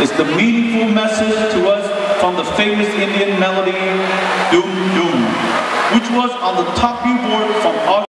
is the meaningful message to us from the famous Indian melody, Dhoom Dhoom, which was on the top billboard from